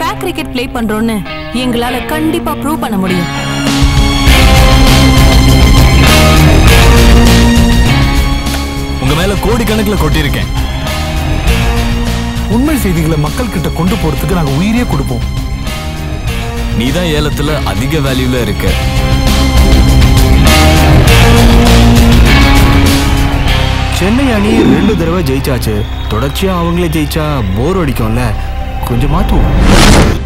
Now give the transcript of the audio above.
Back cricket play பண்றோம்னு எங்களால கண்டிப்பா ப்ரூவ் பண்ண முடியும். உங்க மேல கோடிக்கணக்கில் கொட்டியிருக்கேன். உண்மை செய்திகளை மக்கள் கிட்ட கொண்டு போறதுக்கு நாங்க உயிரே கொடுப்போம். நீ தான் ஏலத்துல அதிக வேல்யூல இருக்க. சென்னை அணி ரெண்டு தடவை ஜெயிச்சாச்சு. தொடர்ச்சியா அவங்களே ஜெயிச்சா போர் அடிக்கும்ல. கொஞ்சம் மாத்துவோம்.